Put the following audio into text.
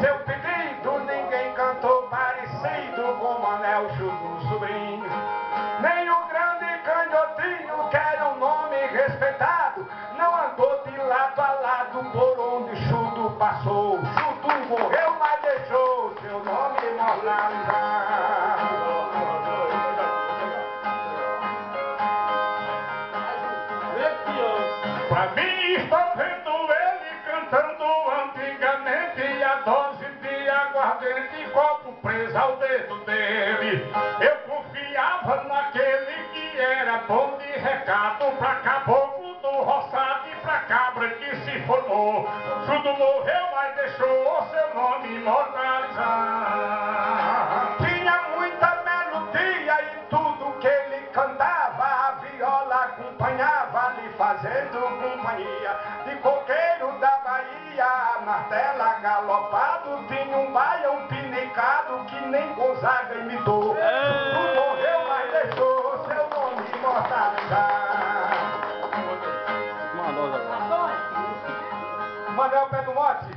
Seu pedido ninguém cantou parecido com Manel Chudo Sobrinho. Nem o grande canhotinho, que era um nome respeitado, não andou de lado a lado por onde Chudo passou. Chudo morreu, mas deixou seu nome imortalizado. Pra mim estou vendo de aguardente, copo preso ao dedo dele. Eu confiava naquele que era bom de recado pra caboclo do roçado e pra cabra que se formou. Tudo morreu, mas deixou seu nome imortalizar. Tinha muita melodia e tudo que ele cantava, a viola acompanhava lhe fazendo companhia. De a martela, galopado, tem um baile pinicado que nem Gonzaga imitou. Não morreu, mas deixou seu nome imortalizado. Manuel Pé do Mote.